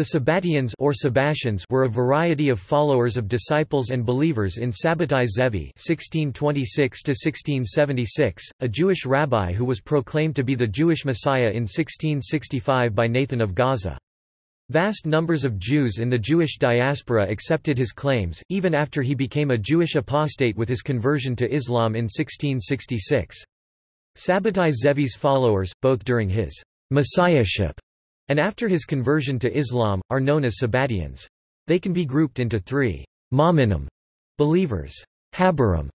The Sabbateans or Sabbatians were a variety of followers of disciples and believers in Sabbatai Zevi (1626–1676), a Jewish rabbi who was proclaimed to be the Jewish Messiah in 1665 by Nathan of Gaza. Vast numbers of Jews in the Jewish diaspora accepted his claims, even after he became a Jewish apostate with his conversion to Islam in 1666. Sabbatai Zevi's followers, both during his messiahship and after his conversion to Islam, are known as Sabbateans. They can be grouped into three Ma'aminim believers, Habarim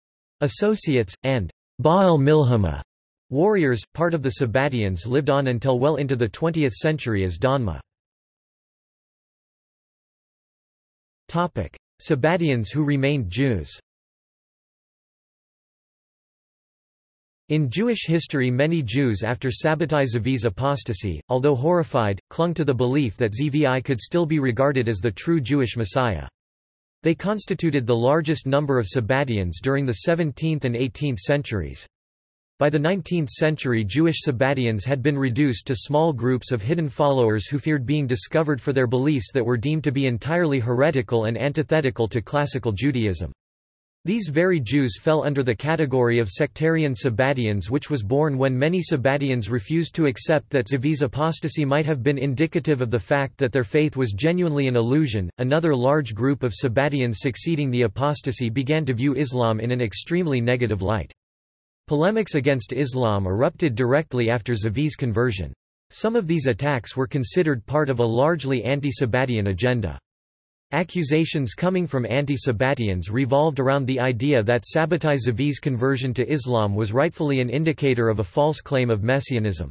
associates, and Ba'al Milhama warriors. Part of the Sabbatians lived on until well into the 20th century as Donme. Sabbatians who remained Jews In Jewish history many Jews after Sabbatai Zvi's apostasy, although horrified, clung to the belief that Zvi could still be regarded as the true Jewish Messiah. They constituted the largest number of Sabbatians during the 17th and 18th centuries. By the 19th century Jewish Sabbatians had been reduced to small groups of hidden followers who feared being discovered for their beliefs that were deemed to be entirely heretical and antithetical to classical Judaism. These very Jews fell under the category of sectarian Sabbatians which was born when many Sabbatians refused to accept that Zevi's apostasy might have been indicative of the fact that their faith was genuinely an illusion. Another large group of Sabbatians succeeding the apostasy began to view Islam in an extremely negative light. Polemics against Islam erupted directly after Zevi's conversion. Some of these attacks were considered part of a largely anti-Sabbatian agenda. Accusations coming from anti-Sabbatians revolved around the idea that Sabbatai Zevi's conversion to Islam was rightfully an indicator of a false claim of messianism.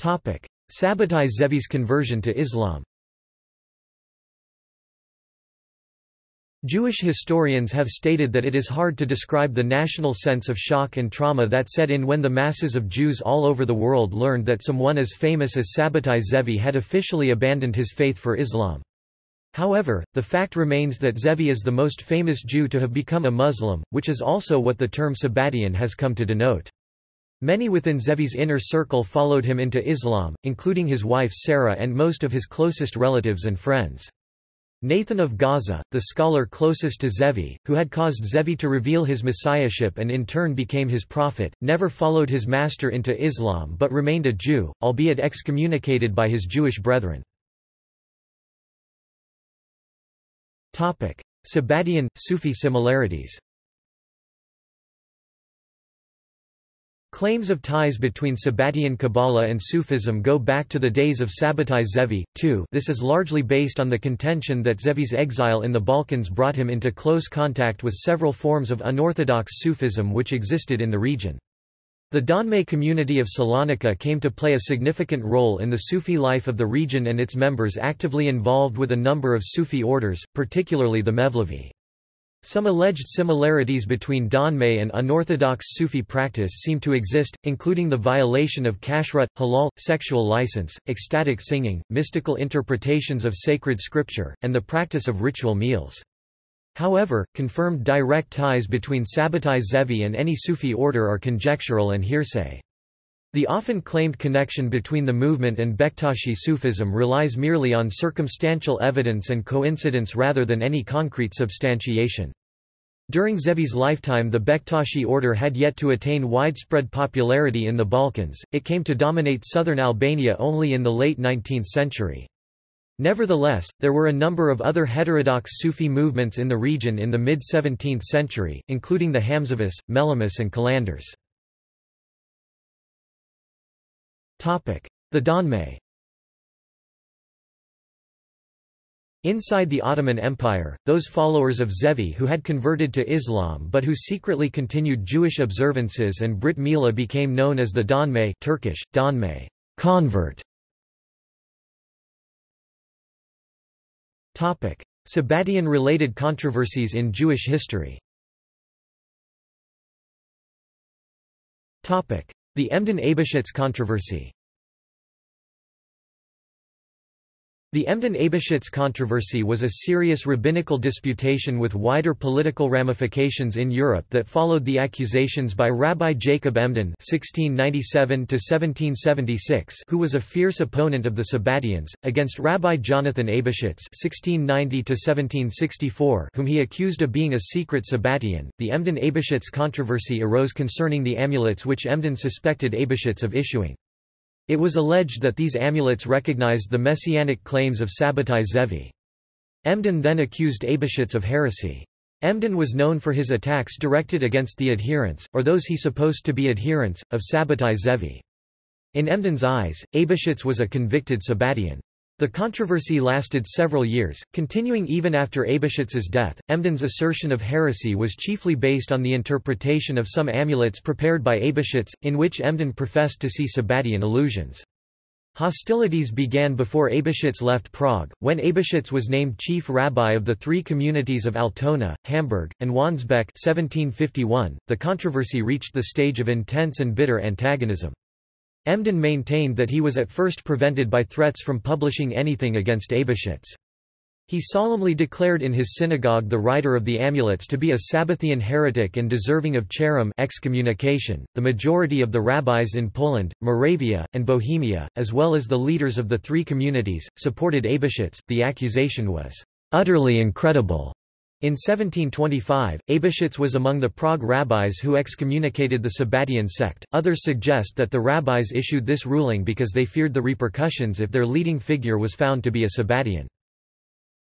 Sabbatai Zevi's conversion to Islam Jewish historians have stated that it is hard to describe the national sense of shock and trauma that set in when the masses of Jews all over the world learned that someone as famous as Sabbatai Zevi had officially abandoned his faith for Islam. However, the fact remains that Zevi is the most famous Jew to have become a Muslim, which is also what the term Sabbatian has come to denote. Many within Zevi's inner circle followed him into Islam, including his wife Sarah and most of his closest relatives and friends. Nathan of Gaza, the scholar closest to Zevi, who had caused Zevi to reveal his messiahship and in turn became his prophet, never followed his master into Islam but remained a Jew, albeit excommunicated by his Jewish brethren. Sabbatian, Sufi similarities Claims of ties between Sabbatian Kabbalah and Sufism go back to the days of Sabbatai Zevi, too this is largely based on the contention that Zevi's exile in the Balkans brought him into close contact with several forms of unorthodox Sufism which existed in the region. The Donme community of Salonika came to play a significant role in the Sufi life of the region and its members actively involved with a number of Sufi orders, particularly the Mevlevi. Some alleged similarities between Donme and unorthodox Sufi practice seem to exist, including the violation of kashrut, halal, sexual license, ecstatic singing, mystical interpretations of sacred scripture, and the practice of ritual meals. However, confirmed direct ties between Sabbatai Zevi and any Sufi order are conjectural and hearsay. The often claimed connection between the movement and Bektashi Sufism relies merely on circumstantial evidence and coincidence rather than any concrete substantiation. During Zevi's lifetime the Bektashi order had yet to attain widespread popularity in the Balkans, it came to dominate southern Albania only in the late 19th century. Nevertheless, there were a number of other heterodox Sufi movements in the region in the mid-17th century, including the Hamzavis, Melamis and Kalandars. The Donme Inside the Ottoman Empire, those followers of Zevi who had converted to Islam but who secretly continued Jewish observances and Brit Mila became known as the Donme Turkish, Donme convert. Sabbatian-related controversies in Jewish history the Emden Eybeschutz controversy The Emden Eybeschutz controversy was a serious rabbinical disputation with wider political ramifications in Europe that followed the accusations by Rabbi Jacob Emden (1697–1776), who was a fierce opponent of the Sabbatians, against Rabbi Jonathan Eybeschutz (1690–1764), whom he accused of being a secret Sabbatian. The Emden-Eybeschutz controversy arose concerning the amulets which Emden suspected Eybeschutz of issuing. It was alleged that these amulets recognized the messianic claims of Sabbatai Zevi. Emden then accused Eybeschutz of heresy. Emden was known for his attacks directed against the adherents, or those he supposed to be adherents, of Sabbatai Zevi. In Emden's eyes, Eybeschutz was a convicted Sabbatian. The controversy lasted several years, continuing even after Eybeschutz's death. Emden's assertion of heresy was chiefly based on the interpretation of some amulets prepared by Eybeschutz, in which Emden professed to see Sabbatian illusions. Hostilities began before Eybeschutz left Prague, when Eybeschutz was named chief rabbi of the three communities of Altona, Hamburg, and Wandsbek 1751. .The controversy reached the stage of intense and bitter antagonism. Emden maintained that he was at first prevented by threats from publishing anything against Eybeschutz. He solemnly declared in his synagogue the writer of the amulets to be a Sabbathian heretic and deserving of cherem excommunication. The majority of the rabbis in Poland, Moravia, and Bohemia, as well as the leaders of the three communities, supported Eybeschutz. The accusation was utterly incredible in 1725, Eybeschutz was among the Prague rabbis who excommunicated the Sabbatian sect. Others suggest that the rabbis issued this ruling because they feared the repercussions if their leading figure was found to be a Sabbatian.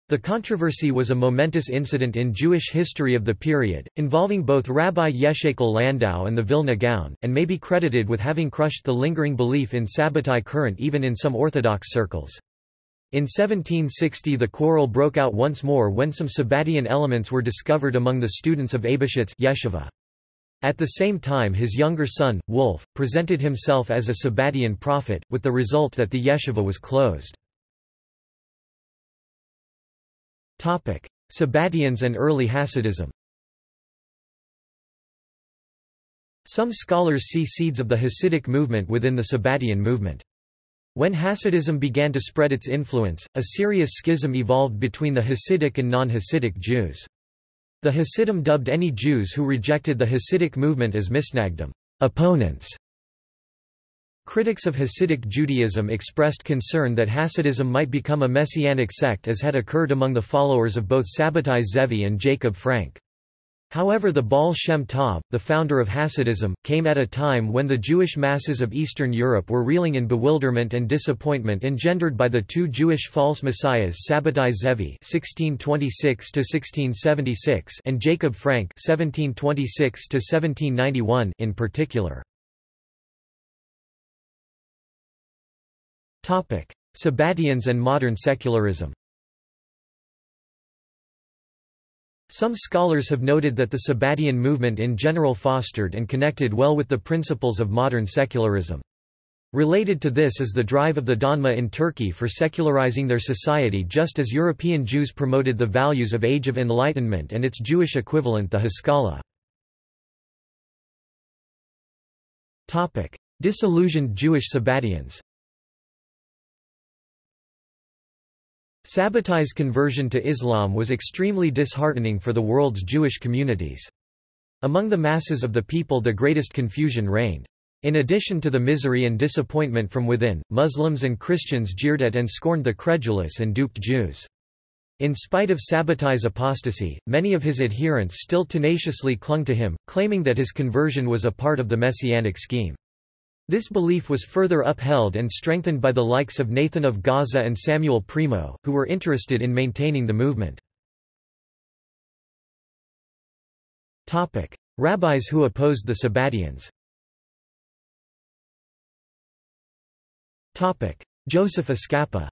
The controversy was a momentous incident in Jewish history of the period, involving both Rabbi Yechezkel Landau and the Vilna Gaon, and may be credited with having crushed the lingering belief in Sabbatai current even in some Orthodox circles. In 1760 the quarrel broke out once more when some Sabbatian elements were discovered among the students of Eybeschutz yeshiva. At the same time his younger son, Wolf, presented himself as a Sabbatian prophet, with the result that the yeshiva was closed. Sabbatians and early Hasidism Some scholars see seeds of the Hasidic movement within the Sabbatian movement. When Hasidism began to spread its influence, a serious schism evolved between the Hasidic and non-Hasidic Jews. The Hasidim dubbed any Jews who rejected the Hasidic movement as misnagdim opponents". Critics of Hasidic Judaism expressed concern that Hasidism might become a messianic sect as had occurred among the followers of both Sabbatai Zevi and Jacob Frank. However the Baal Shem Tov, the founder of Hasidism, came at a time when the Jewish masses of Eastern Europe were reeling in bewilderment and disappointment engendered by the two Jewish false messiahs Sabbatai Zevi (1626–1676) and Jacob Frank (1726–1791) in particular. Topic: Sabbatians and modern secularism. Some scholars have noted that the Sabbatian movement in general fostered and connected well with the principles of modern secularism. Related to this is the drive of the Donme in Turkey for secularizing their society just as European Jews promoted the values of Age of Enlightenment and its Jewish equivalent the Haskalah. Disillusioned Jewish Sabbatians Sabbatai's conversion to Islam was extremely disheartening for the world's Jewish communities. Among the masses of the people the greatest confusion reigned. In addition to the misery and disappointment from within, Muslims and Christians jeered at and scorned the credulous and duped Jews. In spite of Sabbatai's apostasy, many of his adherents still tenaciously clung to him, claiming that his conversion was a part of the messianic scheme. This belief was further upheld and strengthened by the likes of Nathan of Gaza and Samuel Primo, who were interested in maintaining the movement. Rabbis who opposed the Sabbatians. Joseph Escapa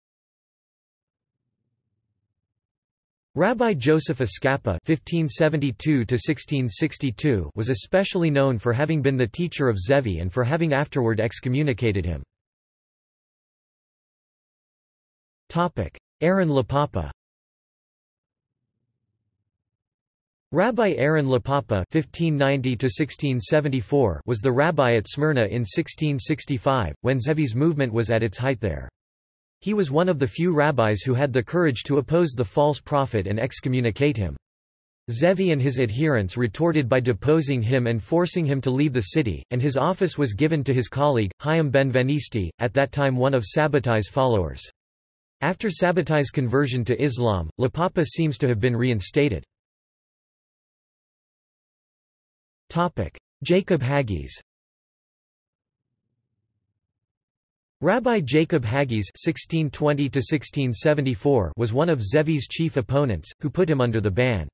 Rabbi Joseph Escapa (1572–1662) was especially known for having been the teacher of Zevi and for having afterward excommunicated him. Topic: Aaron Lapapa. Rabbi Aaron Lapapa (1590–1674) was the rabbi at Smyrna in 1665, when Zevi's movement was at its height there. He was one of the few rabbis who had the courage to oppose the false prophet and excommunicate him. Zevi and his adherents retorted by deposing him and forcing him to leave the city, and his office was given to his colleague, Chaim Benveniste, at that time one of Sabbatai's followers. After Sabbatai's conversion to Islam, Lapapa seems to have been reinstated. Jacob Hagiz Rabbi Jacob Hagiz (1620–1674) was one of Zevi's chief opponents, who put him under the ban.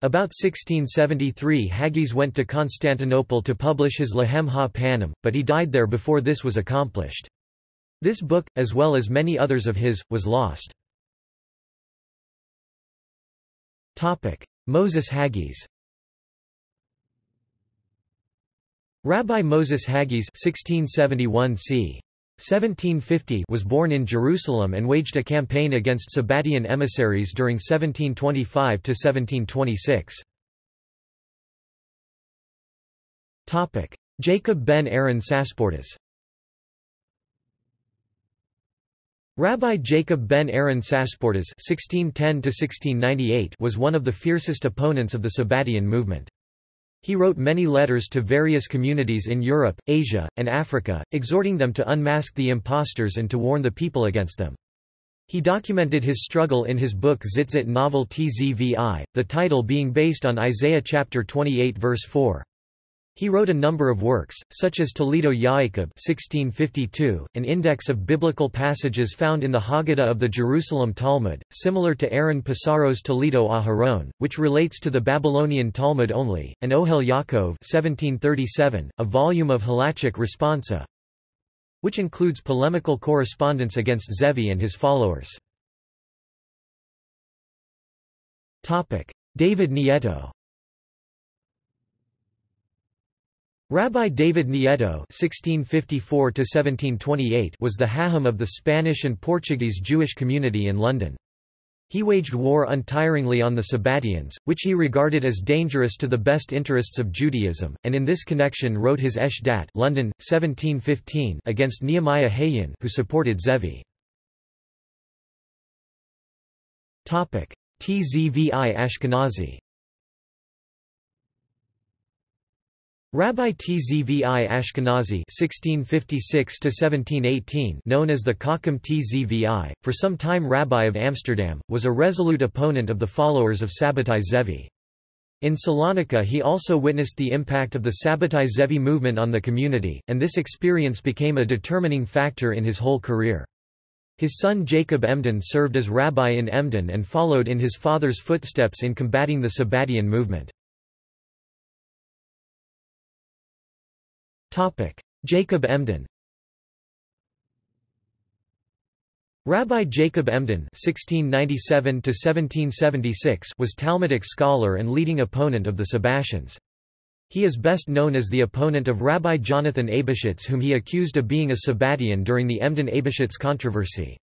About 1673 Hagiz went to Constantinople to publish his Lahem ha-Panim, but he died there before this was accomplished. This book, as well as many others of his, was lost. Moses Hagiz Rabbi Moses Hagiz 1671 c. 1750 was born in Jerusalem and waged a campaign against Sabbatian emissaries during 1725 to 1726. Topic: Jacob ben Aaron Sasportas Rabbi Jacob ben Aaron Sasportas (1610–1698) was one of the fiercest opponents of the Sabbatian movement. He wrote many letters to various communities in Europe, Asia, and Africa, exhorting them to unmask the impostors and to warn the people against them. He documented his struggle in his book Tzitzat Novel Tzvi, the title being based on Isaiah chapter 28 verse 4. He wrote a number of works, such as Toledot Yaakov 1652, an index of biblical passages found in the Haggadah of the Jerusalem Talmud, similar to Aaron Pesaro's Toledot Aharon, which relates to the Babylonian Talmud only, and Ohel Yaakov 1737, a volume of halachic responsa, which includes polemical correspondence against Zevi and his followers. David Nieto Rabbi David Nieto (1654–1728) was the Hacham of the Spanish and Portuguese Jewish community in London. He waged war untiringly on the Sabbatians, which he regarded as dangerous to the best interests of Judaism, and in this connection wrote his Esh Dat London, 1715 against Nehemiah Hayyun who supported Zevi. Tzvi Ashkenazi Rabbi Tzvi Ashkenazi (1656–1718), known as the Chacham Tzvi, for some time Rabbi of Amsterdam, was a resolute opponent of the followers of Sabbatai Zevi. In Salonika he also witnessed the impact of the Sabbatai Zevi movement on the community, and this experience became a determining factor in his whole career. His son Jacob Emden served as rabbi in Emden and followed in his father's footsteps in combating the Sabbatian movement. Jacob Emden Rabbi Jacob Emden (1697–1776) was Talmudic scholar and leading opponent of the Sabbatians. He is best known as the opponent of Rabbi Jonathan Eybeschutz whom he accused of being a Sabbatian during the Emden-Eybeschutz controversy.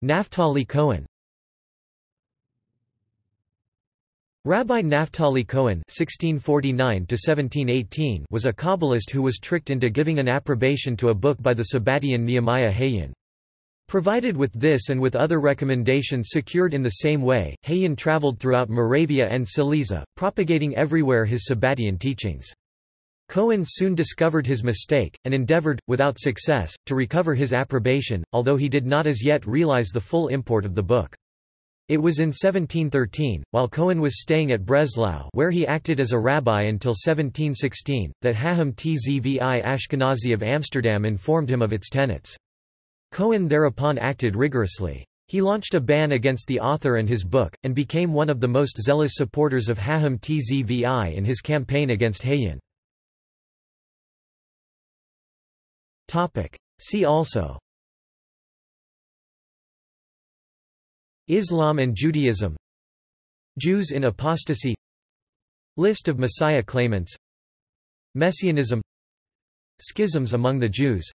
Naphtali Cohen Rabbi Naphtali Cohen (1649–1718) was a Kabbalist who was tricked into giving an approbation to a book by the Sabbatian Nehemiah Hayyun. Provided with this and with other recommendations secured in the same way, Hayyun traveled throughout Moravia and Silesia, propagating everywhere his Sabbatian teachings. Cohen soon discovered his mistake, and endeavored, without success, to recover his approbation, although he did not as yet realize the full import of the book. It was in 1713, while Cohen was staying at Breslau where he acted as a rabbi until 1716, that Hacham Tzvi Ashkenazi of Amsterdam informed him of its tenets. Cohen thereupon acted rigorously. He launched a ban against the author and his book, and became one of the most zealous supporters of Hacham Tzvi in his campaign against Hayyun. See also Islam and Judaism Jews in apostasy List of Messiah claimants Messianism Schisms among the Jews.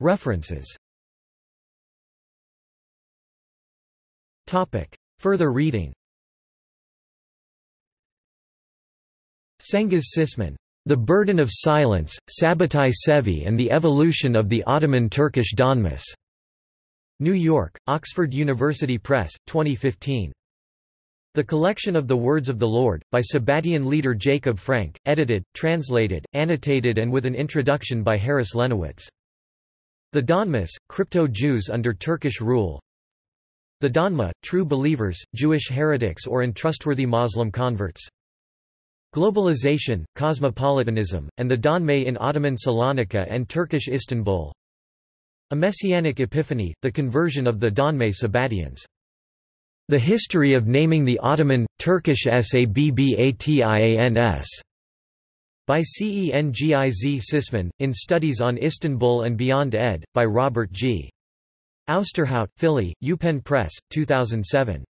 References. Further reading. Cengiz Sisman. The Burden of Silence, Sabbatai Sevi and the Evolution of the Ottoman Turkish Donmes. New York, Oxford University Press, 2015. The Collection of the Words of the Lord, by Sabbatian leader Jacob Frank, edited, translated, annotated and with an introduction by Harris Lenowitz. The Donmes, Crypto-Jews under Turkish rule The Donme, True Believers, Jewish heretics or untrustworthy Muslim converts Globalization, cosmopolitanism, and the Donme in Ottoman Salonika and Turkish Istanbul A Messianic Epiphany, the conversion of the Donme Sabbatians. The history of naming the Ottoman, Turkish Sabbatians. By Cengiz Sisman, in Studies on Istanbul and Beyond ed., by Robert G. Ousterhout, Philly, UPenn Press, 2007.